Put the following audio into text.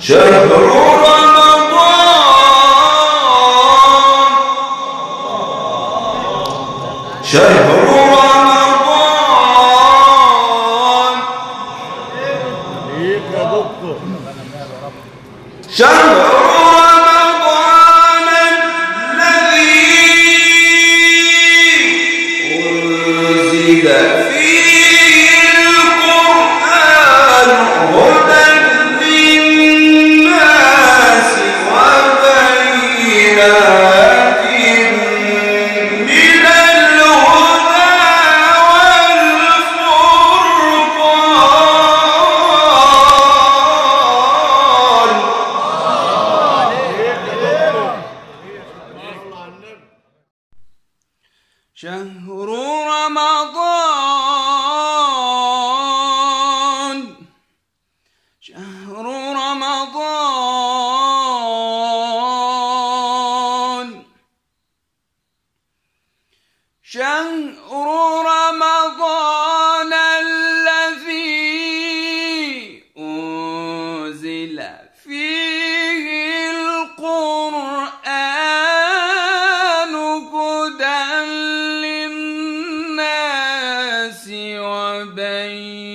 شهر رمضان شهر رمضان شهر رمضان الذي أنزل فيه شهر رمضان. شهر رمضان شهر رمضان الذي أنزل فيه القرآن هدى للناس وبين